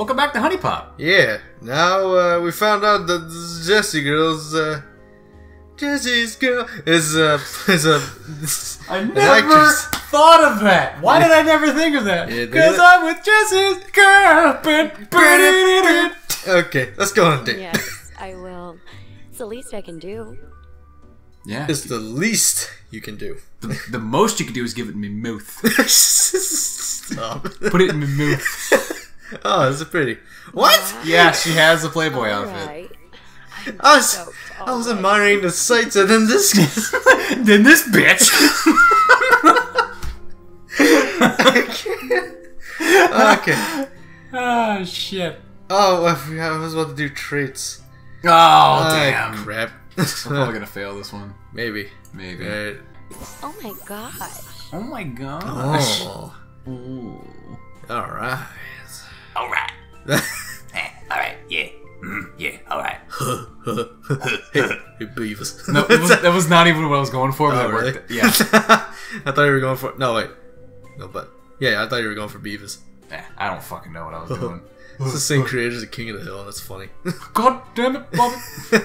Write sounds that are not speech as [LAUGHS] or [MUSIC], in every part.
Welcome back to HuniePop. Yeah, now uh, we found out that this Jessie girl's uh, Jessie's girl is uh, [LAUGHS] is a I never thought of that. Why did I never think of that? Yeah, Because dude. I'm with Jesse's girl. Okay, let's go on a date. Yes, I will. It's the least I can do. Yeah. It's the least you can do. The, the most you can do is give it me mouth. [LAUGHS] Stop. Put it in my mouth. [LAUGHS] oh, this is pretty. What? Yeah, she has a Playboy outfit. Alright. I was, Stoked, I was alright. admiring the sights, and then this. [LAUGHS] then this bitch. [LAUGHS] okay. oh shit. Oh, I forgot I was about to do traits. Oh Ah, damn. crap. I'm probably gonna fail this one. [LAUGHS] Maybe. Maybe. Alright. Oh my gosh. Oh my gosh. Oh. Ooh. Alright. Alright. [LAUGHS] Alright, yeah. Mm, yeah, alright. [LAUGHS] hey, hey, Beavis. No, it was, that was not even what I was going for, but Oh, it really? worked. Yeah. [LAUGHS] I thought you were going for. No, wait. No, but. Yeah, I thought you were going for Beavis. Eh, I don't fucking know what I was doing. It's the same creators as the King of the Hill, and that's funny. God damn it, Bobby. Can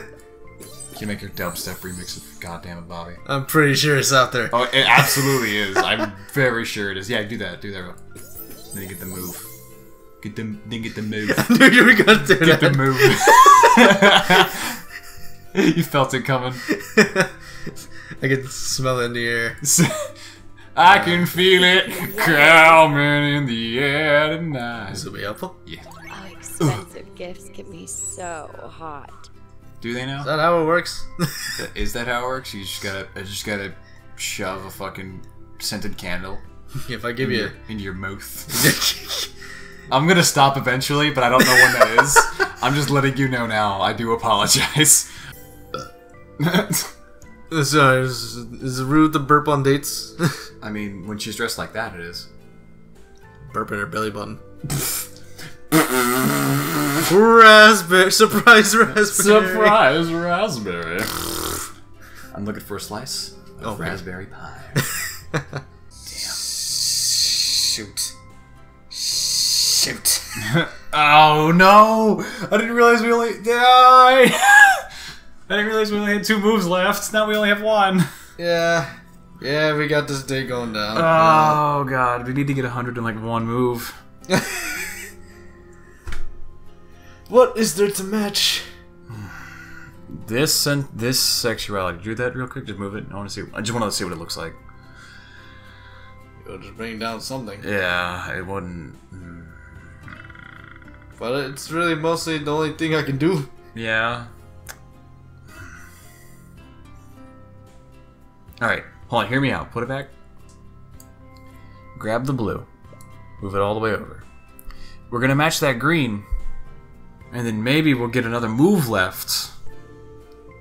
you make your dubstep remix of God damn it, Bobby? I'm pretty sure it's out there. Oh, it absolutely is. I'm very sure it is. Yeah, do that. Do that. Then you get the move. Get the then get the [LAUGHS] move. I knew you were gonna do Get the that. move. [LAUGHS] you felt it coming. [LAUGHS] I can smell it in the air. I can feel it coming in the air tonight. This will be helpful. Yeah. Oh, expensive gifts get me so hot. Do they know? Is that how it works? Is that how it works? You just gotta, I just gotta shove a fucking scented candle if I give in you. your, in your mouth. I'm gonna stop eventually, but I don't know when that is. [LAUGHS] I'm just letting you know now. I do apologize. [LAUGHS] so, uh, is, is it rude to burp on dates? [LAUGHS] I mean, when she's dressed like that, it is. burp in her belly button. raspberry. Surprise raspberry. Surprise raspberry. I'm looking for a slice of Oh, raspberry pie. Shoot. Shoot. Oh no! I didn't realize we only. Die! [LAUGHS] I didn't realize we only had two moves left. Now we only have one. Yeah. Yeah, we got this day going down. Oh god, we need to get 100 in like one move. [LAUGHS] what is there to match? This and this sexuality. Do that real quick. Just move it. I want to see. I just want to see what it looks like. You'll just bring down something. Yeah, it wouldn't. Hmm. But it's really mostly the only thing I can do. Yeah. All right, hold on. Hear me out. Put it back. Grab the blue. Move it all the way over. We're gonna match that green, and then maybe we'll get another move left.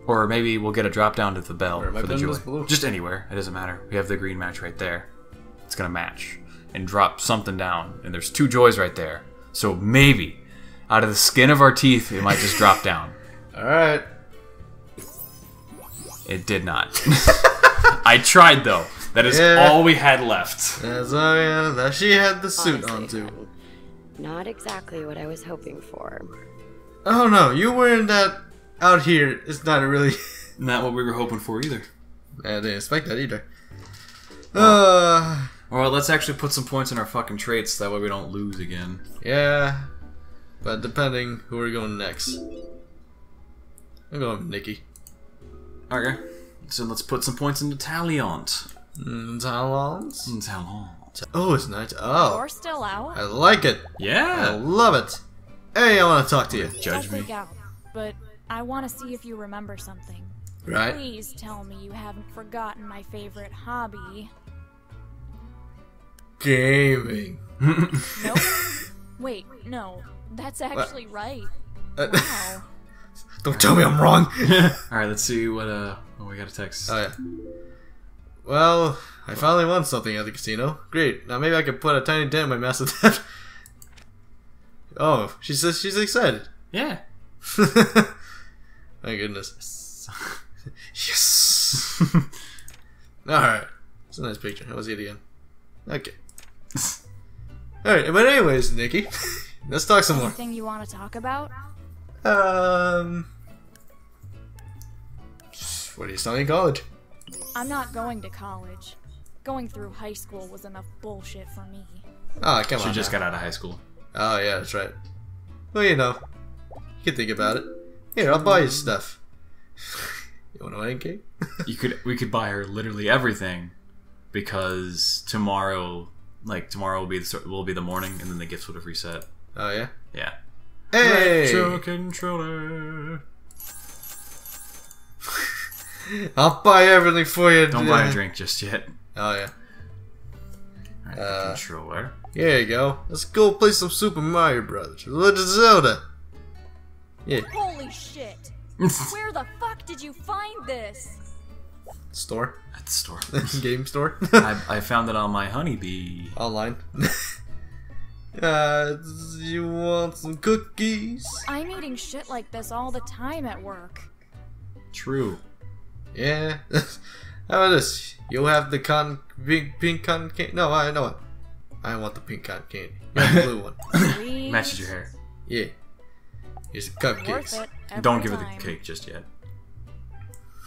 Or maybe we'll get a drop down to the bell Where for the putting joy. this blue? Just anywhere. It doesn't matter. We have the green match right there. It's gonna match and drop something down. And there's two joys right there. So maybe out of the skin of our teeth, it might just drop down. Alright. It did not. [LAUGHS] I tried though. That is Yeah. all we had left. That's oh yeah, that she had the suit Honestly, on too. Not exactly what I was hoping for. Oh no, you wearing that out here is not really [LAUGHS] Not what we were hoping for either. I didn't expect that either. Uh Well, let's actually put some points in our fucking traits. That way we don't lose again. yeah. But depending who we're going next. I'm going with Nikki. Okay. So let's put some points into Talent. Mm, Talons? Talent. Oh, it's nice. Oh, You're still out? I like it. Yeah. I love it. Hey, I want to talk to you. Judge Don't me. freak out. But I want to see if you remember something. Right? Please tell me you haven't forgotten my favorite hobby. Gaming. Nope. [LAUGHS] Wait, no. That's actually right. Uh, Wow. [LAUGHS] Don't tell me I'm wrong. [LAUGHS] All [LAUGHS] right. Let's see what uh. Oh, we got a text. Oh yeah. Well, I finally won something at the casino. Great. Now maybe I can put a tiny dent in my massive debt. oh, she says she's excited. yeah. My goodness. yes. All right. It's a nice picture. How was it again. Okay. All right. But anyways, Nikki, [LAUGHS] Let's talk some more. Anything you want to talk about? Um, what are you studying in college? I'm not going to college. Going through high school was enough bullshit for me. Oh, come She on. just now. got out of high school. Oh yeah, that's right. Well, you know, you can think about it. Here, I'll buy you stuff. [LAUGHS] you want a wedding cake? You could we could buy her literally everything because tomorrow, like tomorrow will be the will be the morning, and then the gifts would have reset. Oh yeah. Yeah. Hey, Retro controller. [LAUGHS] I'll buy everything for you. Don't buy a drink just yet. Oh yeah. Alright, Uh, controller. Here you go. Let's go play some Super Mario Brothers. Legend of Zelda. Yeah, Holy shit! [LAUGHS] Where the fuck did you find this? Store, At the store. [LAUGHS] game store, I, I found it on my HunieBee. online. [LAUGHS] uh, you want some cookies? I'm eating shit like this all the time at work. True. Yeah. [LAUGHS] How about this? You'll have the con pink pink cotton candy. No, I know it. I want the pink cotton candy. You have the blue one. Sweet. Matches your hair. Yeah. Here's the Worth cupcakes. Don't give her time. the cake just yet.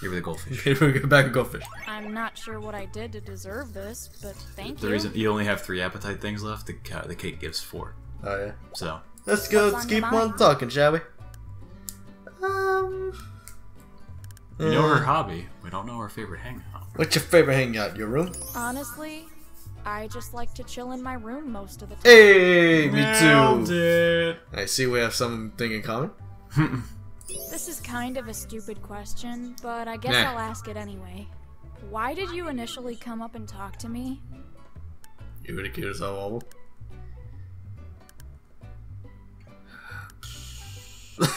Give her the goldfish. [LAUGHS] Give we go back to goldfish. I'm not sure what I did to deserve this, but thank The you. reason you only have three appetite things left, the ca- the cake gives four. Oh yeah. So Let's go. What's Let's on keep on talking, shall we? Um. we know her uh, hobby. We don't know her favorite hangout. What's your favorite hangout? Your room? Honestly, I just like to chill in my room most of the time. Hey, me Nailed too. I see we have something in common. [LAUGHS] This is kind of a stupid question, but I guess Nah. I'll ask it anyway. Why did you initially come up and talk to me? You would have killed us all. [SIGHS]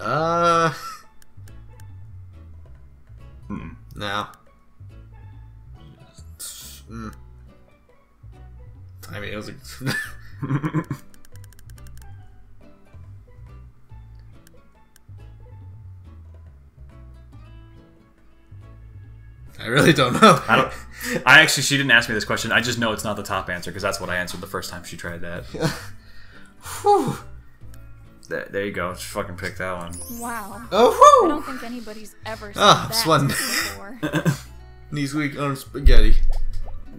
uh. Mm-mm. No. Mm. I mean, it was. A [LAUGHS] [LAUGHS] I really don't know. I don't. I actually, she didn't ask me this question. I just know it's not the top answer because that's what I answered the first time she tried that. [LAUGHS] Whew. There, there you go. She fucking picked that one. Wow. Oh. I Oh, don't think anybody's ever said Ah, I'm that sweating. to me before. [LAUGHS] Knees weak on spaghetti.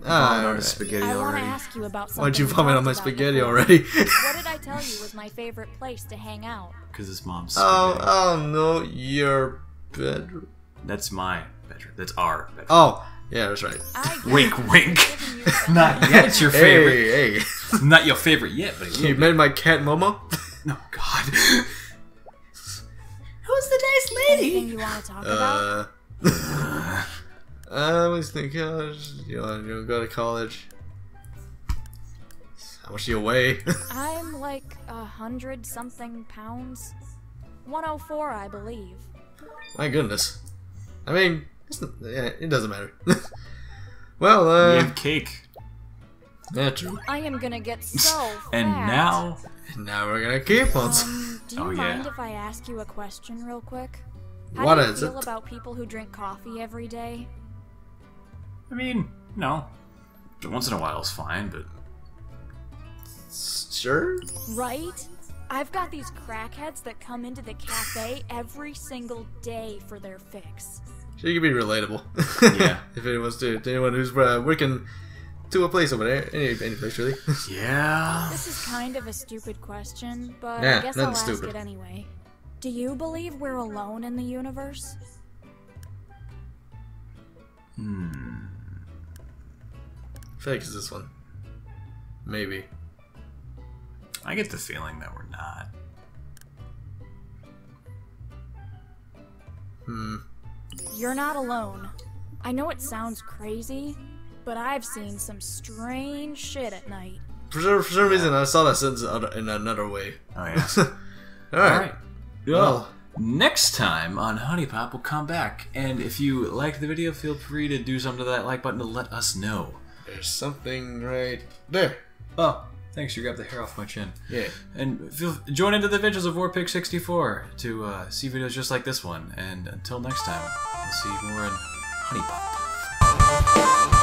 Ah, Oh, alright. spaghetti I want to already. ask you about something. Why'd you vomit on my spaghetti before. already? What did I [LAUGHS] tell you was my favorite place to hang out? Because his mom's. oh, oh no, your bedroom. That's my bedroom. That's our bedroom. Oh, yeah, that's right. Wink, wink. giving you [LAUGHS] that- Not yet. It's your favorite. Hey, hey. [LAUGHS] Not your favorite yet, but it will you be. met my cat Momo? No, God. [LAUGHS] Who's the nice Anything you want to talk about? Uh, I was thinking, uh, you know, you go to college. How much do you weigh? I'm like a hundred something pounds. 104, I believe. My goodness. I mean, it's not, yeah, it doesn't matter. [LAUGHS] well, We uh, have cake. yeah, true. I am gonna get so [LAUGHS] And fat. now. And now we're gonna keep on. Um, do you Oh, yeah. mind if I ask you a question real quick? How What do you feel it? about people who drink coffee every day? I mean, no. Once in a while is fine, but. Sure. Right? I've got these crackheads that come into the cafe every single day for their fix. She could be relatable. Yeah. [LAUGHS] if anyone's to, to anyone who's uh, working to a place over there, any, any place really. [LAUGHS] Yeah. This is kind of a stupid question, but Nah, I guess I'll ask stupid. it anyway. Do you believe we're alone in the universe? Hmm. I feel like it's this one. Maybe. I get the feeling that we're not. Hmm. You're not alone. I know it sounds crazy, but I've seen some strange shit at night. For some, for some reason, I saw that sentence in another way. Oh, [LAUGHS] yeah. All right. Alright. Well, Well, next time on HuniePop, we'll come back. And if you liked the video, feel free to do something to that like button to let us know. there's something right there. Oh, thanks. You grabbed the hair off my chin. Yeah. And feel, join into the Vigils of Warpig 64 to uh, see videos just like this one. And until next time, we'll see you more in HuniePop.